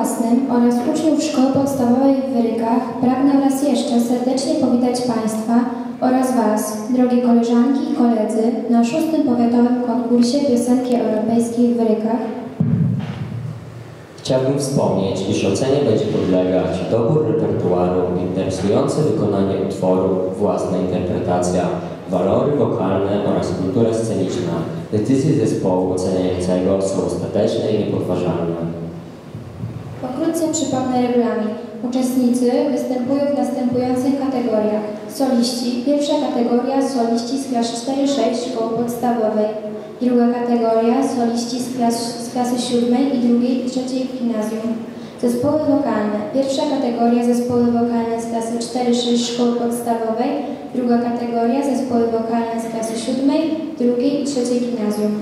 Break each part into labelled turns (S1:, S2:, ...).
S1: własnym oraz uczniów szkoły podstawowej w Wyrykach pragnę raz jeszcze serdecznie powitać Państwa oraz Was, drogie koleżanki i koledzy, na szóstym powiatowym konkursie piosenki europejskiej w Wyrykach.
S2: Chciałbym wspomnieć, iż ocenie będzie podlegać dobór repertuaru, interesujące wykonanie utworu, własna interpretacja, walory wokalne oraz kultura sceniczna. Decyzje zespołu oceniającego są ostateczne i niepodważalne.
S1: Pokrótce przypomnę regulamin. Uczestnicy występują w następujących kategoriach. Soliści. Pierwsza kategoria soliści z klas 4-6 szkoły podstawowej. Druga kategoria soliści z, klas, z klasy siódmej i drugiej i trzeciej gimnazjum. Zespoły wokalne. Pierwsza kategoria zespoły wokalne z klasy 4-6 szkoły podstawowej. Druga kategoria zespoły wokalne z klasy siódmej, drugiej i trzeciej gimnazjum.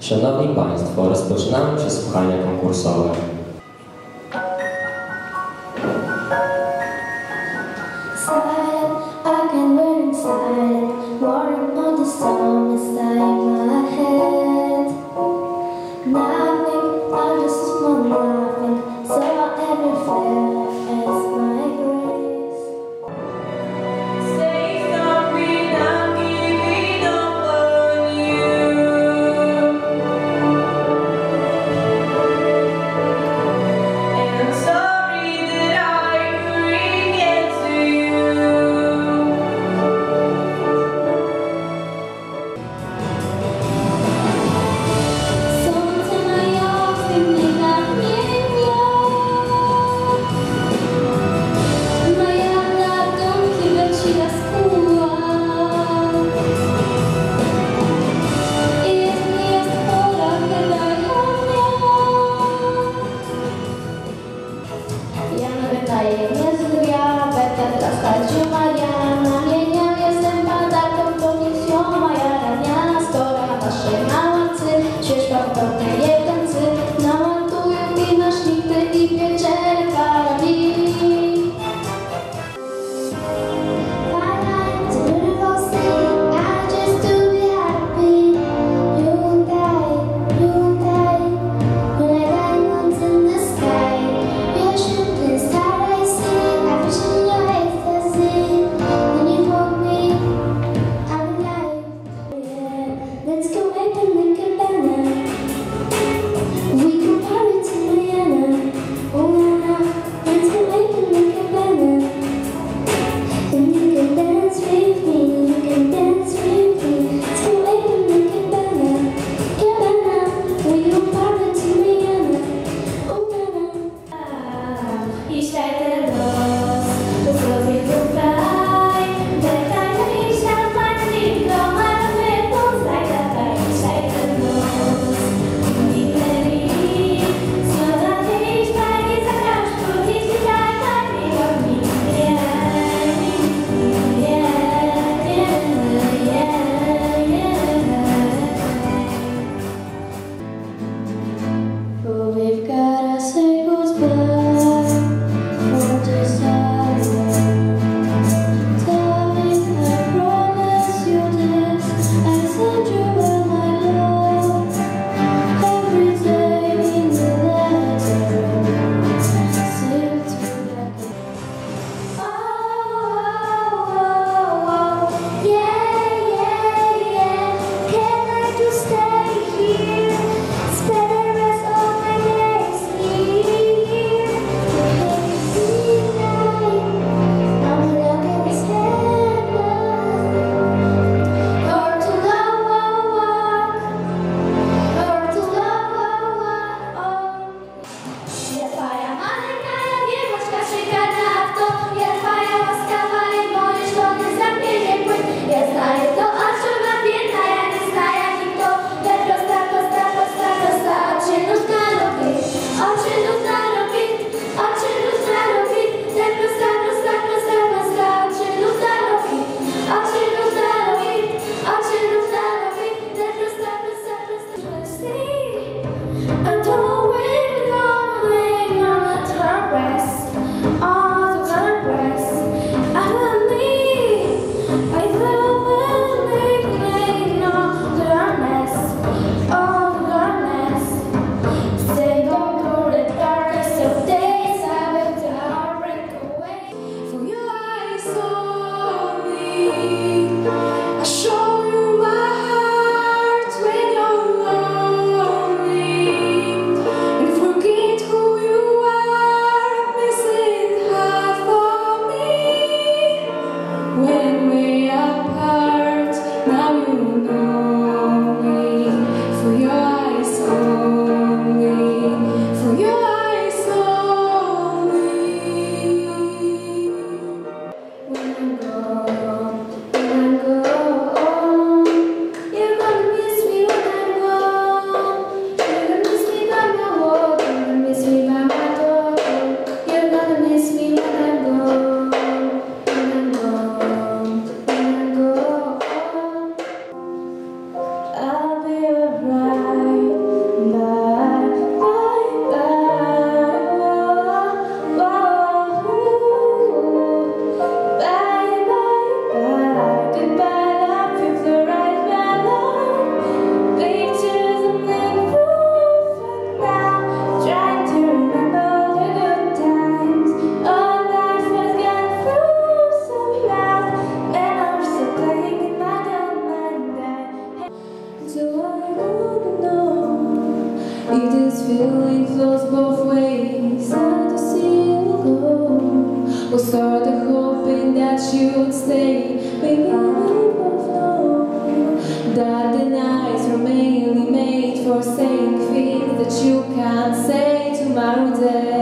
S2: Szanowni Państwo, rozpoczynamy przesłuchania konkursowe.
S3: Warm on the
S4: summer side Thank you.
S5: for saying things that you can't say tomorrow day.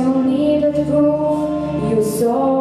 S5: you need a
S1: proof. you saw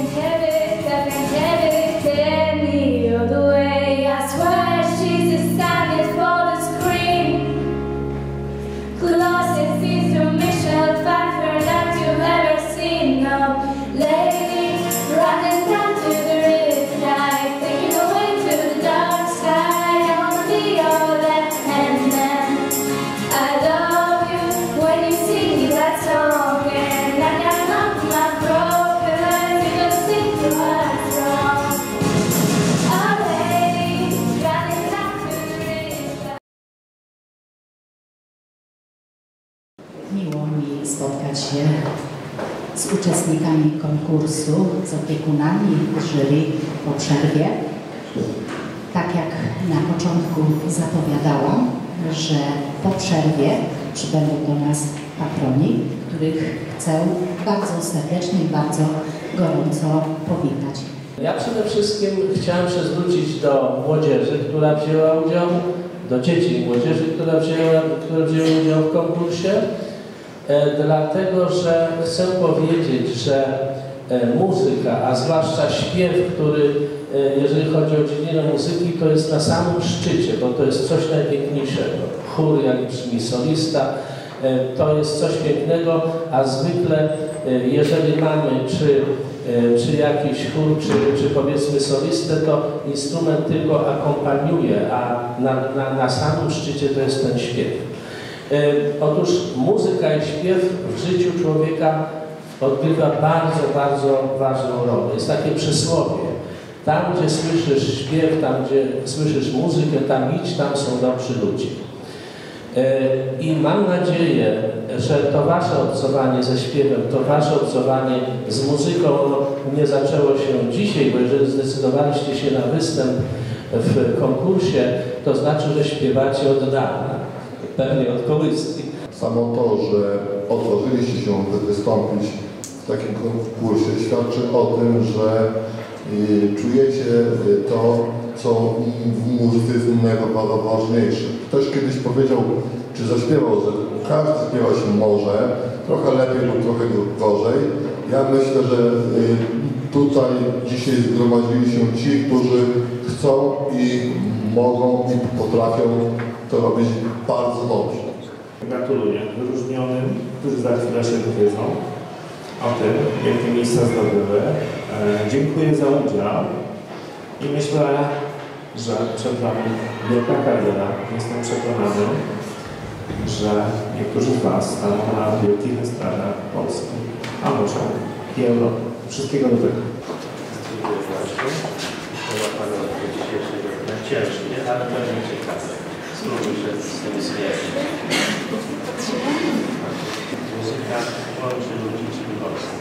S6: inherited, that inherited. Uczestnikami konkursu, z opiekunami jury po przerwie. Tak jak na początku zapowiadałam, że po przerwie przybędą do nas patroni, których chcę bardzo serdecznie i bardzo gorąco powitać.
S7: Ja przede wszystkim chciałem się zwrócić do młodzieży, która wzięła udział, do dzieci i młodzieży, która wzięła, które wzięły udział w konkursie, dlatego że chcę powiedzieć, że e, muzyka, a zwłaszcza śpiew, który, e, jeżeli chodzi o dziedzinę muzyki, to jest na samym szczycie, bo to jest coś najpiękniejszego. Chór, jak brzmi solista, e, to jest coś pięknego, a zwykle, e, jeżeli mamy czy e, czy jakiś chór, czy, czy powiedzmy solistę, to instrument tylko akompaniuje, a na, na, na samym szczycie to jest ten śpiew. E, Otóż muzyka i śpiew w życiu człowieka odgrywa bardzo, bardzo ważną rolę. Jest takie przysłowie. Tam, gdzie słyszysz śpiew, tam, gdzie słyszysz muzykę, tam idź, tam są dobrzy ludzie. E, I mam nadzieję, że to Wasze obcowanie ze śpiewem, to Wasze obcowanie z muzyką nie zaczęło się dzisiaj, bo jeżeli zdecydowaliście się na występ w konkursie, to znaczy, że śpiewacie od dawna, pewnie od kołyski.
S8: Samo to, że otworzyliście się wystąpić w takim konkursie świadczy o tym, że y, czujecie y, to, co w muzyce jest najważniejsze. Ktoś kiedyś powiedział, czy zaśpiewał, że każdy śpiewa się może, trochę lepiej lub trochę gorzej. Ja myślę, że y, tutaj dzisiaj zgromadzili się ci, którzy chcą i mogą i potrafią to robić bardzo dobrze.
S9: Gratuluję wyróżnionym, którzy za chwilę się dowiedzą o tym, jakie miejsca zdobyły. E, dziękuję za udział i myślę, że przed Wami wielka kariera. Jestem przekonany, że niektórzy z Was staną na wielkich estradach Polski, a może i Europy. Wszystkiego dobrego.
S10: Dziękuję bardzo. Chyba Panu dzisiejszy dokument ciężki, nie? ale pewnie ciekawy. Spróbuj się z tym zmierzyć. Muzyka łączy ludzi, czyli Polskę.